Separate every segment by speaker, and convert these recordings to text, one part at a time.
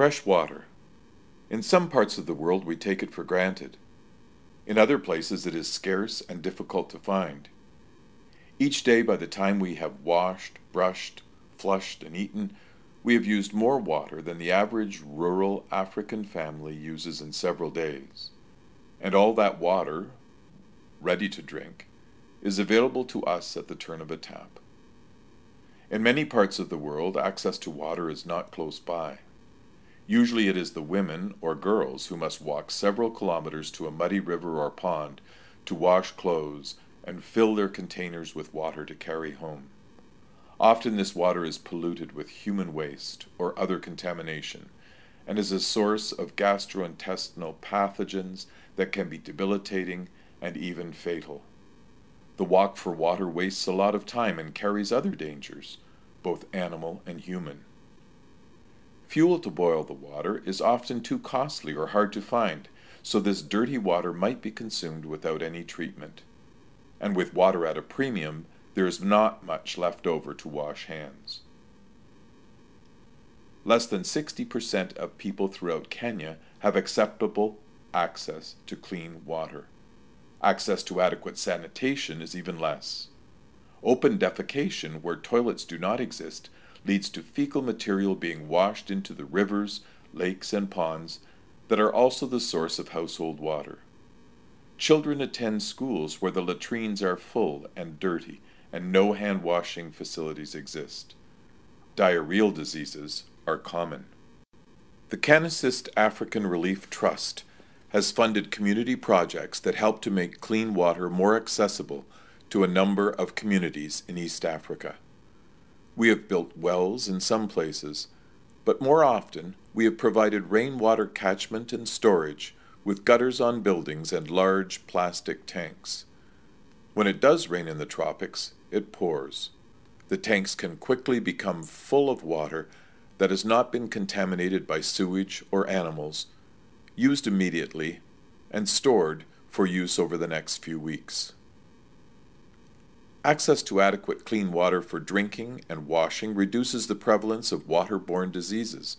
Speaker 1: Fresh water. In some parts of the world, we take it for granted. In other places, it is scarce and difficult to find. Each day, by the time we have washed, brushed, flushed, and eaten, we have used more water than the average rural African family uses in several days. And all that water, ready to drink, is available to us at the turn of a tap. In many parts of the world, access to water is not close by. Usually it is the women or girls who must walk several kilometers to a muddy river or pond to wash clothes and fill their containers with water to carry home. Often this water is polluted with human waste or other contamination and is a source of gastrointestinal pathogens that can be debilitating and even fatal. The walk for water wastes a lot of time and carries other dangers, both animal and human. Fuel to boil the water is often too costly or hard to find, so this dirty water might be consumed without any treatment. And with water at a premium, there is not much left over to wash hands. Less than 60% of people throughout Kenya have acceptable access to clean water. Access to adequate sanitation is even less. Open defecation, where toilets do not exist, leads to fecal material being washed into the rivers, lakes, and ponds that are also the source of household water. Children attend schools where the latrines are full and dirty and no hand washing facilities exist. Diarrheal diseases are common. The CanAssist African Relief Trust has funded community projects that help to make clean water more accessible to a number of communities in East Africa. We have built wells in some places, but more often we have provided rainwater catchment and storage with gutters on buildings and large plastic tanks. When it does rain in the tropics, it pours. The tanks can quickly become full of water that has not been contaminated by sewage or animals used immediately, and stored for use over the next few weeks. Access to adequate clean water for drinking and washing reduces the prevalence of waterborne diseases,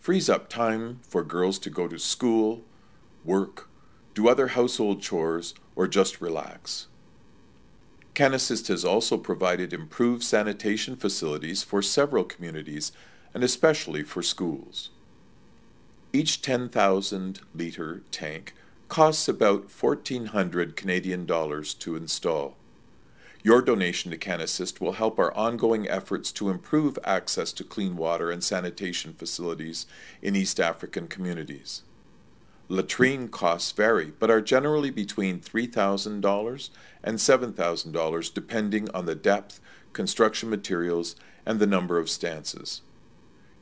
Speaker 1: frees up time for girls to go to school, work, do other household chores, or just relax. CanAssist has also provided improved sanitation facilities for several communities and especially for schools. Each 10,000 litre tank costs about 1400 Canadian dollars to install. Your donation to CanAssist will help our ongoing efforts to improve access to clean water and sanitation facilities in East African communities. Latrine costs vary, but are generally between $3,000 and $7,000 depending on the depth, construction materials, and the number of stances.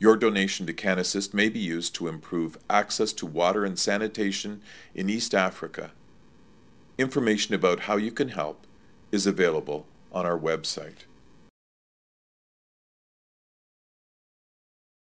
Speaker 1: Your donation to CanAssist may be used to improve access to water and sanitation in East Africa. Information about how you can help is available on our website.